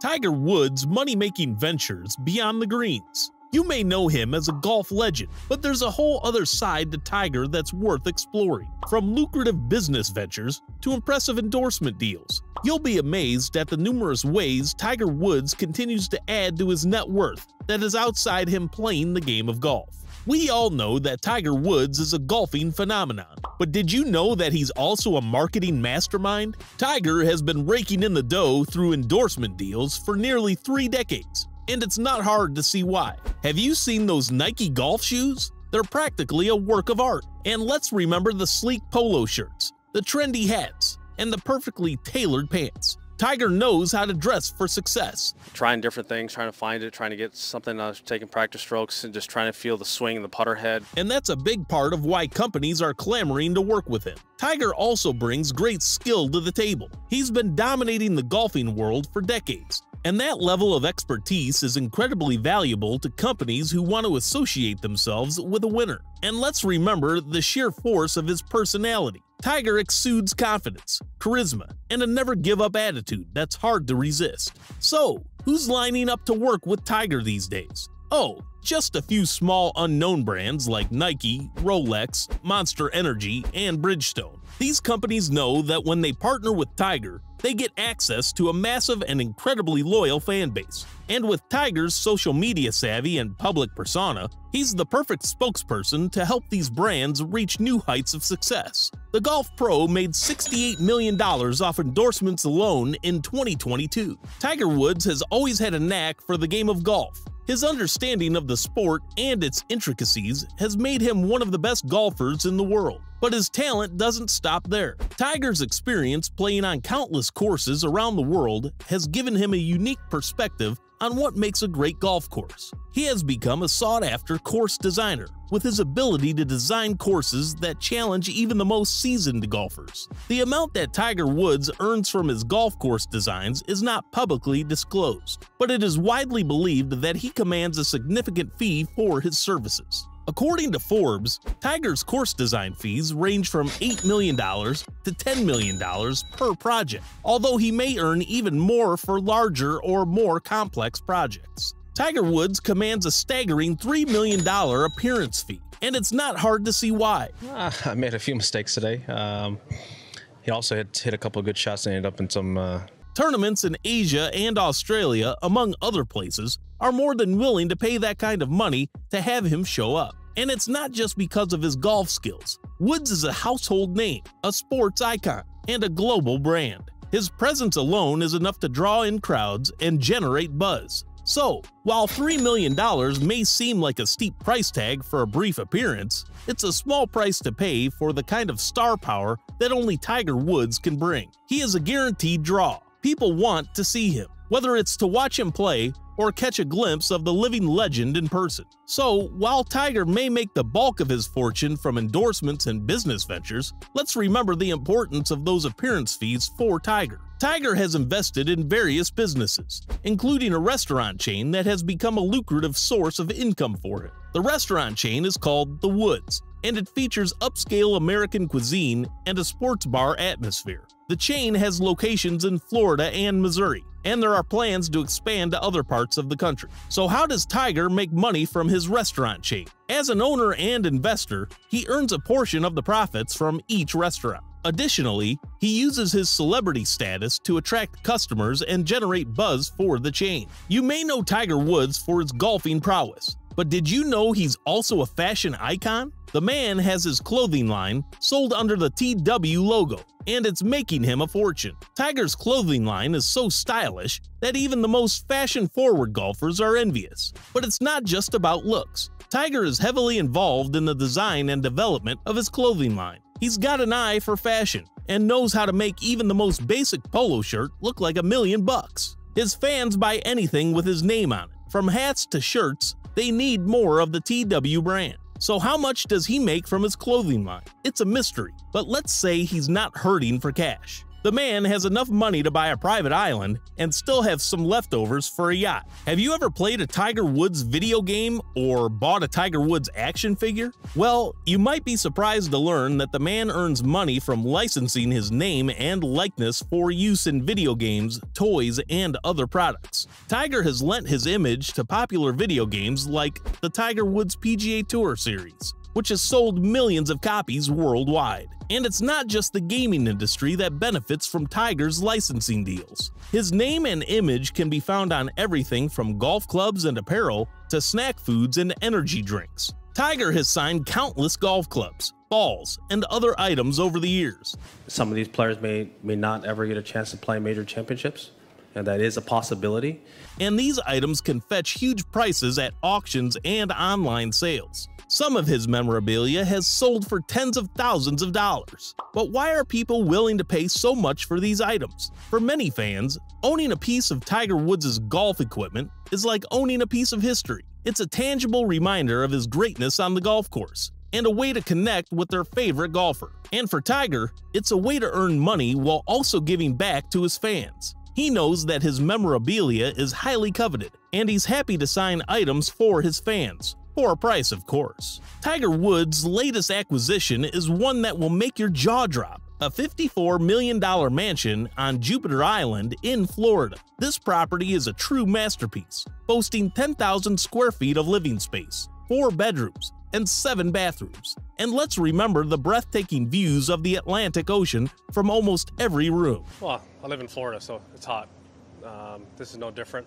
Tiger Woods' money making ventures beyond the greens. You may know him as a golf legend, but there's a whole other side to Tiger that's worth exploring. From lucrative business ventures to impressive endorsement deals, you'll be amazed at the numerous ways Tiger Woods continues to add to his net worth that is outside him playing the game of golf. We all know that Tiger Woods is a golfing phenomenon, but did you know that he's also a marketing mastermind? Tiger has been raking in the dough through endorsement deals for nearly three decades, and it's not hard to see why. Have you seen those Nike golf shoes? They're practically a work of art. And let's remember the sleek polo shirts, the trendy hats, and the perfectly tailored pants. Tiger knows how to dress for success. Trying different things, trying to find it, trying to get something, uh, taking practice strokes, and just trying to feel the swing in the putter head. And that's a big part of why companies are clamoring to work with him. Tiger also brings great skill to the table. He's been dominating the golfing world for decades, and that level of expertise is incredibly valuable to companies who want to associate themselves with a winner. And let's remember the sheer force of his personality. Tiger exudes confidence, charisma, and a never give up attitude that's hard to resist. So, who's lining up to work with Tiger these days? Oh, just a few small unknown brands like Nike, Rolex, Monster Energy, and Bridgestone. These companies know that when they partner with Tiger, they get access to a massive and incredibly loyal fan base. And with Tiger's social media savvy and public persona, he's the perfect spokesperson to help these brands reach new heights of success. The Golf Pro made $68 million off endorsements alone in 2022. Tiger Woods has always had a knack for the game of golf, his understanding of the sport and its intricacies has made him one of the best golfers in the world. But his talent doesn't stop there. Tiger's experience playing on countless courses around the world has given him a unique perspective on what makes a great golf course. He has become a sought after course designer, with his ability to design courses that challenge even the most seasoned golfers. The amount that Tiger Woods earns from his golf course designs is not publicly disclosed, but it is widely believed that he commands a significant fee for his services. According to Forbes, Tiger's course design fees range from $8 million to $10 million per project, although he may earn even more for larger or more complex projects. Tiger Woods commands a staggering $3 million appearance fee, and it's not hard to see why. Uh, I made a few mistakes today. Um, he also hit, hit a couple of good shots and ended up in some uh, Tournaments in Asia and Australia, among other places, are more than willing to pay that kind of money to have him show up. And it's not just because of his golf skills. Woods is a household name, a sports icon, and a global brand. His presence alone is enough to draw in crowds and generate buzz. So, while $3 million may seem like a steep price tag for a brief appearance, it's a small price to pay for the kind of star power that only Tiger Woods can bring. He is a guaranteed draw. People want to see him, whether it's to watch him play or catch a glimpse of the living legend in person. So, while Tiger may make the bulk of his fortune from endorsements and business ventures, let's remember the importance of those appearance fees for Tiger. Tiger has invested in various businesses, including a restaurant chain that has become a lucrative source of income for him. The restaurant chain is called The Woods, and it features upscale American cuisine and a sports bar atmosphere. The chain has locations in Florida and Missouri, and there are plans to expand to other parts of the country. So, how does Tiger make money from his restaurant chain? As an owner and investor, he earns a portion of the profits from each restaurant. Additionally, he uses his celebrity status to attract customers and generate buzz for the chain. You may know Tiger Woods for his golfing prowess, but did you know he's also a fashion icon? The man has his clothing line sold under the TW logo, and it's making him a fortune. Tiger's clothing line is so stylish that even the most fashion-forward golfers are envious. But it's not just about looks. Tiger is heavily involved in the design and development of his clothing line. He's got an eye for fashion and knows how to make even the most basic polo shirt look like a million bucks. His fans buy anything with his name on it, from hats to shirts, they need more of the TW brand. So how much does he make from his clothing line? It's a mystery, but let's say he's not hurting for cash. The man has enough money to buy a private island and still have some leftovers for a yacht. Have you ever played a Tiger Woods video game or bought a Tiger Woods action figure? Well, you might be surprised to learn that the man earns money from licensing his name and likeness for use in video games, toys, and other products. Tiger has lent his image to popular video games like the Tiger Woods PGA Tour series which has sold millions of copies worldwide. And it's not just the gaming industry that benefits from Tiger's licensing deals. His name and image can be found on everything from golf clubs and apparel to snack foods and energy drinks. Tiger has signed countless golf clubs, balls, and other items over the years. Some of these players may, may not ever get a chance to play major championships, and that is a possibility. And these items can fetch huge prices at auctions and online sales. Some of his memorabilia has sold for tens of thousands of dollars. But why are people willing to pay so much for these items? For many fans, owning a piece of Tiger Woods' golf equipment is like owning a piece of history. It's a tangible reminder of his greatness on the golf course and a way to connect with their favorite golfer. And for Tiger, it's a way to earn money while also giving back to his fans. He knows that his memorabilia is highly coveted, and he's happy to sign items for his fans, for a price, of course. Tiger Woods' latest acquisition is one that will make your jaw drop a $54 million mansion on Jupiter Island in Florida. This property is a true masterpiece, boasting 10,000 square feet of living space, four bedrooms, and seven bathrooms. And let's remember the breathtaking views of the Atlantic Ocean from almost every room. Well, I live in Florida, so it's hot. Um, this is no different.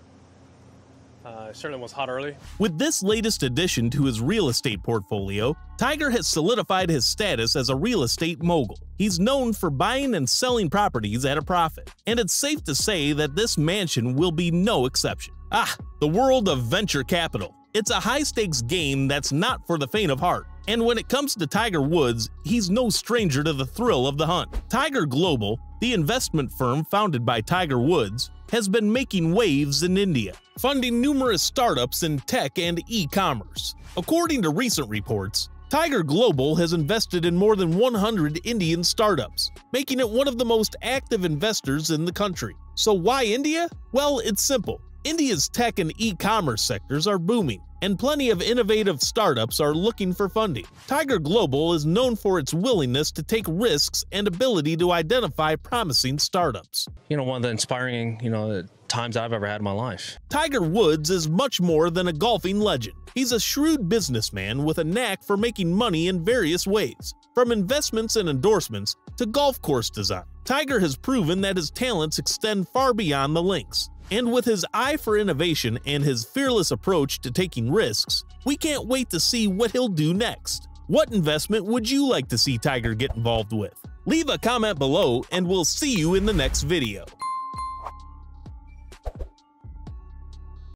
Uh, it certainly was hot early. With this latest addition to his real estate portfolio, Tiger has solidified his status as a real estate mogul. He's known for buying and selling properties at a profit, and it's safe to say that this mansion will be no exception. Ah, the world of venture capital. It's a high stakes game that's not for the faint of heart. And when it comes to Tiger Woods, he's no stranger to the thrill of the hunt. Tiger Global, the investment firm founded by Tiger Woods, has been making waves in India, funding numerous startups in tech and e-commerce. According to recent reports, Tiger Global has invested in more than 100 Indian startups, making it one of the most active investors in the country. So why India? Well, it's simple. India's tech and e-commerce sectors are booming, and plenty of innovative startups are looking for funding. Tiger Global is known for its willingness to take risks and ability to identify promising startups. You know, one of the inspiring, you know, times I've ever had in my life. Tiger Woods is much more than a golfing legend. He's a shrewd businessman with a knack for making money in various ways, from investments and endorsements to golf course design. Tiger has proven that his talents extend far beyond the links. And with his eye for innovation and his fearless approach to taking risks, we can't wait to see what he'll do next. What investment would you like to see Tiger get involved with? Leave a comment below and we'll see you in the next video.